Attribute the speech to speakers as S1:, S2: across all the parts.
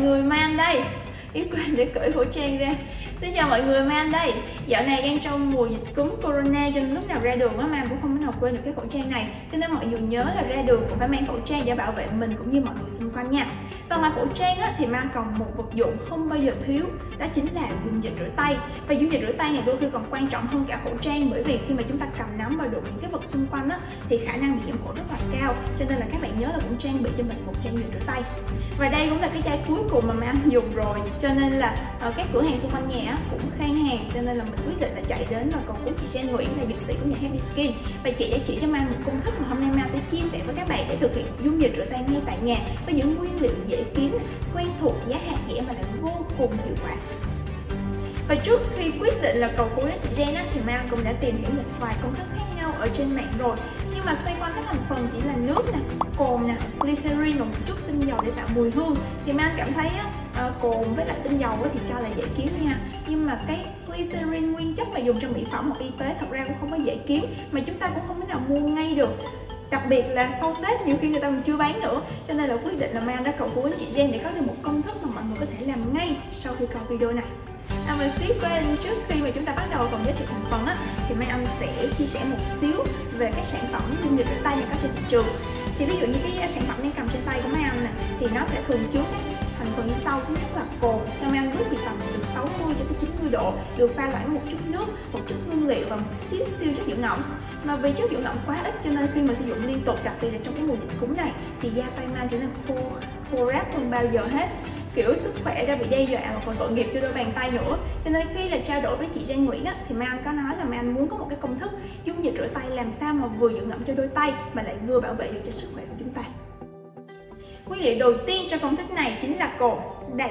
S1: người mang đây. Ít quên để cởi khẩu trang ra. Xin chào mọi người, Man đây. Dạo này đang trong mùa dịch cúm corona cho nên lúc nào ra đường á Man cũng không thể nào quên được cái khẩu trang này. Cho nên mọi người nhớ là ra đường cũng phải mang khẩu trang để bảo vệ mình cũng như mọi người xung quanh nha. Và ngoài khẩu trang á, thì Man còn một vật dụng không bao giờ thiếu Đó chính là dung dịch rửa tay. Và dung dịch rửa tay này đôi khi còn quan trọng hơn cả khẩu trang Bởi vì khi mà chúng ta cầm nắm và đụng những cái vật xung quanh á, thì khả năng bị nhiễm khuẩn rất là cao. Cho nên là các bạn nhớ là cũng trang bị cho mình một chai dung dịch rửa tay. Và đây cũng là cái chai cuối cùng mà Man dùng rồi. Cho nên là ở các cửa hàng xung quanh nhà cũng khan hàng cho nên là mình quyết định là chạy đến và cầu cứu chị Jen Nguyễn là dược sĩ của nhà Happy Skin. Và chị đã chỉ cho Mang một công thức mà hôm nay Mang sẽ chia sẻ với các bạn để thực hiện dung dịch rửa tay ngay tại nhà với những nguyên liệu dễ kiếm, quen thuộc, giá hàng rẻ mà lại vô cùng hiệu quả. Và trước khi quyết định là cầu cứu đến chị Jen á, thì Mang cũng đã tìm hiểu một vài công thức khác nhau ở trên mạng rồi. Nhưng mà xoay quanh các thành phần chỉ là nước nè, cồn nè, glycerin và một chút tinh dầu để tạo mùi hương. Thì Mang cảm thấy á, uh, cồn với lại tinh dầu thì cho là dễ kiếm nha. Nhưng mà cái glycerin nguyên chất mà dùng trong mỹ phẩm hoặc y tế thật ra cũng không có dễ kiếm mà chúng ta cũng không thể nào mua ngay được. Đặc biệt là sau Tết nhiều khi người ta còn chưa bán nữa cho nên là quyết định là Mai đã cầu cứu anh chị Jen để có được một công thức mà mọi người có thể làm ngay sau khi coi video này. À, mà xíu quên trước khi mà chúng ta bắt đầu phần giới thiệu thành phần á thì Mai Anh sẽ chia sẻ một xíu về các sản phẩm dung dịch rửa tay hiện có trên thị trường thì ví dụ như cái sản phẩm đang cầm trên tay của mấy Anh này thì nó sẽ thường chứa các thành phần như sau, thứ nhất là cồn. Theo mấy Anh ước thì tầm từ 60 cho tới 90 độ, được pha loãng một chút nước, một chút hương liệu và một xíu siêu chất dưỡng ẩm. Mà vì chất dưỡng ẩm quá ít cho nên khi mà sử dụng liên tục, đặc biệt là trong cái mùa dịch cúm này, thì da tay Mai trở nên khô khô ráp hơn bao giờ hết kiểu sức khỏe đã bị đe dọa mà còn tội nghiệp cho đôi bàn tay nữa. Cho nên khi là trao đổi với chị Giang Nguyễn á, thì Mai Anh có nói là Mai Anh muốn có một cái công thức dung dịch rửa tay làm sao mà vừa dưỡng ẩm cho đôi tay mà lại vừa bảo vệ được cho sức khỏe của chúng ta. Nguyên liệu đầu tiên trong công thức này chính là cồn. Đẩy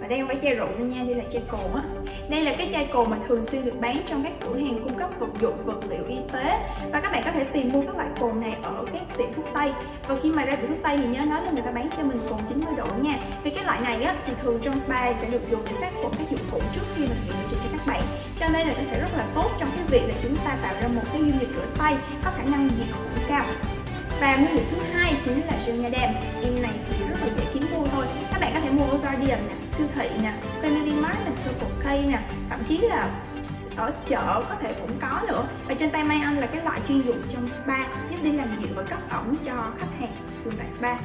S1: và đây không phải chai rượu nha, đây là chai cồn á. Đây là cái chai cồn mà thường xuyên được bán trong các cửa hàng cung cấp vật dụng, vật liệu y tế. Và các bạn có thể tìm mua các loại cồn này ở các tiệm thuốc tây. Và khi mà ra tiệm thuốc tây thì nhớ nói là người ta bán cho mình cồn 90 độ nha. Vì cái loại này á, thì thường trong spa sẽ được dùng để sát khuẩn các dụng cụ trước khi mình thực hiện điều trị cho các bạn. Cho nên là nó sẽ rất là tốt trong cái việc là chúng ta tạo ra một cái dung dịch rửa tay có khả năng diệt khuẩn cao. Và nguyên liệu thứ hai chính là gel nha đam. Em này thì rất là dễ kiếm mua thôi. Các bạn có thể mua ở Guardian nè siêu thị nè Family Mart nè Circle cây nè thậm chí là ở chợ có thể cũng có nữa. Và trên tay May Anh là cái loại chuyên dụng trong spa giúp đi làm dịu và cấp ẩm cho khách hàng dùng tại spa.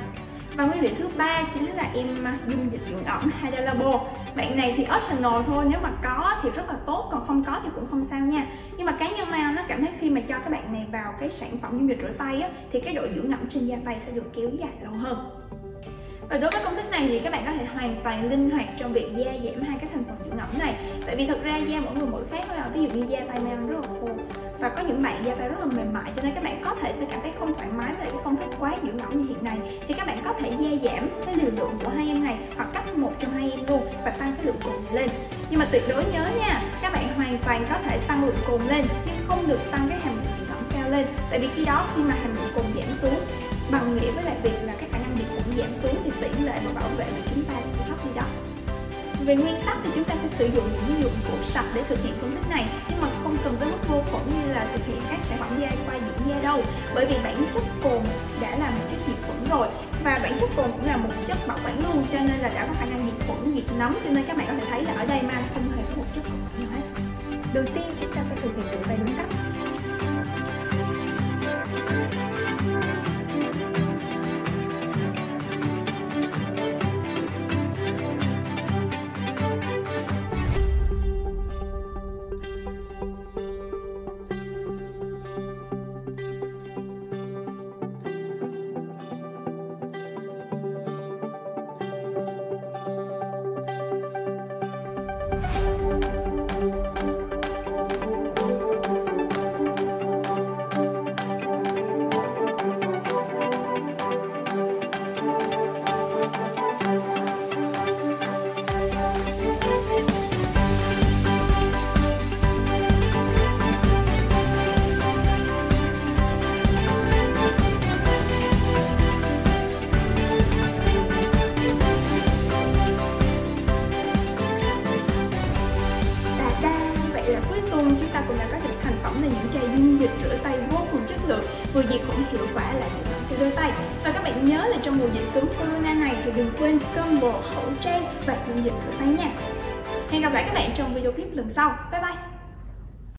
S1: Và nguyên liệu thứ ba chính là em dung dịch dưỡng ẩm Hydalabo bạn này thì optional thôi nếu mà có thì rất là tốt còn không có thì cũng không sao nha. Nhưng mà cá nhân Mai nó cảm thấy khi mà cho các bạn này vào cái sản phẩm dung dịch rửa tay á, thì cái độ dưỡng ẩm trên da tay sẽ được kéo dài lâu hơn và đối với công thức này thì các bạn có thể hoàn toàn linh hoạt trong việc gia giảm hai cái thành phần dưỡng ẩm này. Tại vì thật ra da mỗi người mỗi khác thôi à. ví dụ như da tay mang rất là khô và có những bạn da tay rất là mềm mại, cho nên các bạn có thể sẽ cảm thấy không thoải mái với cái công thức quá dưỡng ẩm như hiện nay. Thì các bạn có thể gia giảm cái liều lượng của hai em này hoặc cắt một trong hai em luôn và tăng cái lượng cồn này lên. Nhưng mà tuyệt đối nhớ nha, các bạn hoàn toàn có thể tăng lượng cồn lên nhưng không được tăng cái hàm lượng dưỡng ẩm cao lên. Tại vì khi đó khi mà hàm lượng cồn giảm xuống, bằng nghĩa với lại việc là cái giảm xuống thì tỷ lệ mà bảo vệ của chúng ta sẽ thấp đi đó. Về nguyên tắc thì chúng ta sẽ sử dụng những dụng cụ sạch để thực hiện công thức này, nhưng mà không cần tới mức vô khuẩn như là thực hiện các sản phẩm da qua dưỡng da đâu, bởi vì bản chất cồn đã là một chất diệt khuẩn rồi và bản chất cồn cũng là một chất bảo quản luôn, cho nên là đã có khả năng diệt khuẩn, diệt nấm, cho nên các bạn có thể thấy là ở đây mang không hề có một chất cồn nào hết. Đầu tiên Vâng, chúng ta cũng đã có được thành phẩm là những chai dung dịch rửa tay vô cùng chất lượng, vừa diệt khuẩn hiệu quả lại dưỡng ẩm cho đôi tay. Và các bạn nhớ là trong mùa dịch cúm corona này thì đừng quên combo khẩu trang và dung dịch rửa tay nha. Hẹn gặp lại các bạn trong video clip lần sau. Bye bye!